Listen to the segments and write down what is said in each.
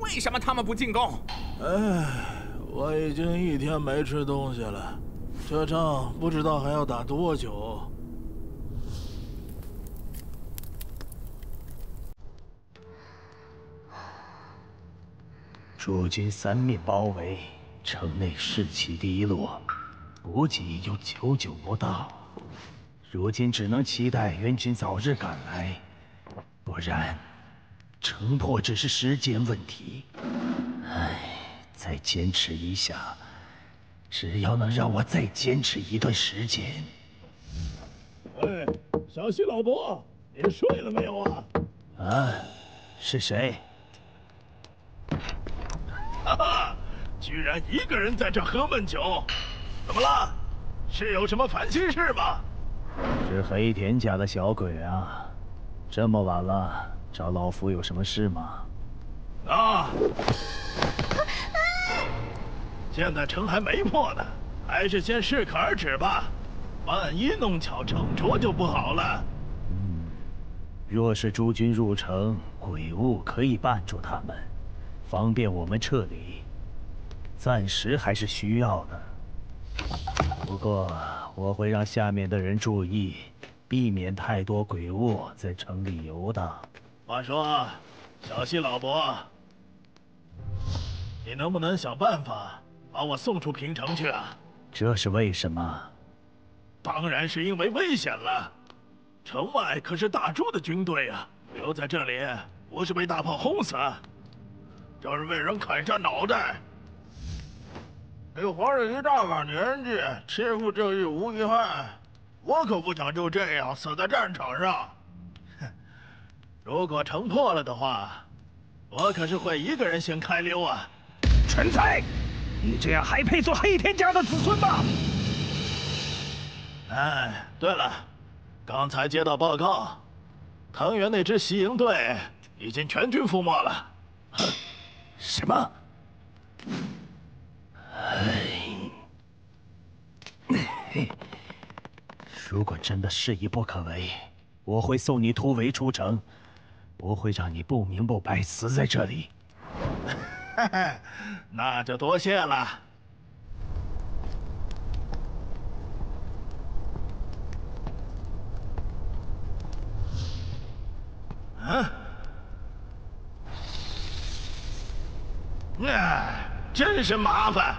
为什么他们不进攻？哎，我已经一天没吃东西了，这仗不知道还要打多久。驻军三面包围，城内士气低落，补给又久久不到。如今只能期待援军早日赶来，不然城破只是时间问题。唉，再坚持一下，只要能让我再坚持一段时间。喂，小西老伯，你睡了没有啊？啊，是谁？哈哈，居然一个人在这喝闷酒，怎么了？是有什么烦心事吗？是黑田家的小鬼啊！这么晚了，找老夫有什么事吗？啊！现在城还没破呢，还是先适可而止吧。万一弄巧成拙就不好了。嗯，若是诸军入城，鬼物可以绊住他们，方便我们撤离。暂时还是需要的。不过我会让下面的人注意，避免太多鬼物在城里游荡。话说，小西老伯，你能不能想办法把我送出平城去啊？这是为什么？当然是因为危险了。城外可是大朱的军队啊，留在这里不是被大炮轰死，就是被人砍下脑袋。给皇上一大把年纪，切腹正义无遗憾。我可不想就这样死在战场上。如果城破了的话，我可是会一个人先开溜啊！蠢材，你这样还配做黑天家的子孙吗？哎，对了，刚才接到报告，藤原那支袭营队已经全军覆没了。什么？哎，如果真的事已不可为，我会送你突围出城，不会让你不明不白死在这里。那就多谢了。啊！哎，真是麻烦。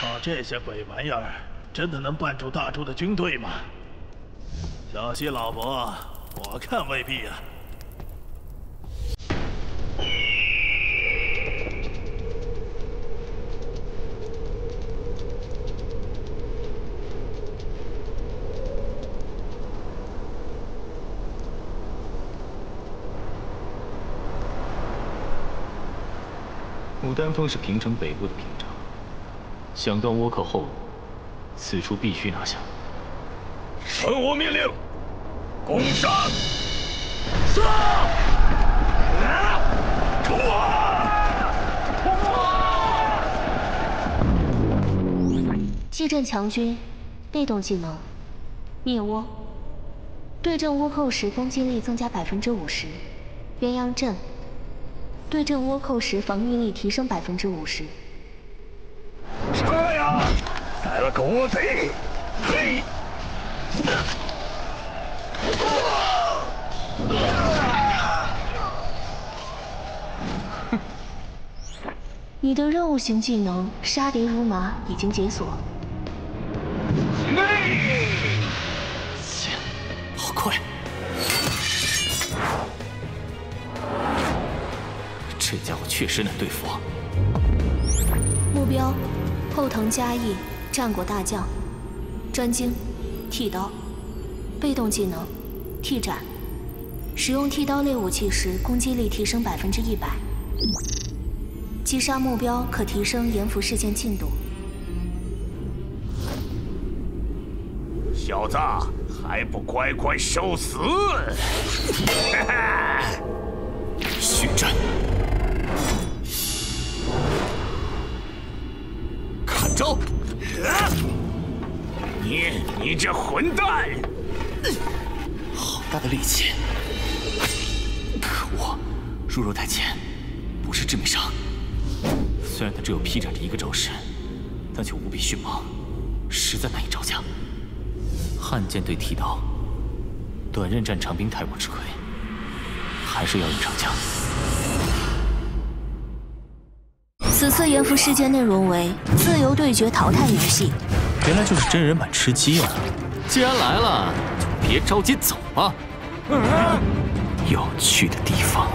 靠这些鬼玩意儿，真的能绊住大周的军队吗？小西老伯，我看未必啊。牡丹峰是平城北部的屏障，想断倭寇后路，此处必须拿下。传我命令，攻杀！杀！冲啊！击阵强军，被动技能，灭倭。对阵倭寇时攻击力增加百分之五十。鸳鸯阵。对阵倭寇时，防御力提升百分之五十。杀呀！来了个倭贼！嘿！你的任务型技能“杀敌如麻”已经解锁。好快！这家伙确实难对付啊！目标：后藤嘉义，战国大将，专精剃刀，被动技能剃斩。使用剃刀类武器时，攻击力提升百分之一百。击杀目标可提升延福事件进度。小子，还不乖乖受死！血战。看招！你你这混蛋！好大的力气！可恶，弱肉太浅，不是致命伤。虽然他只有劈斩这一个招式，但却无比迅猛，实在难以招架。汉剑对剃刀，短刃战长兵太过吃亏，还是要用长枪。此次严服事件内容为自由对决淘汰游戏。原来就是真人版吃鸡啊！既然来了，就别着急走啊。有趣的地方。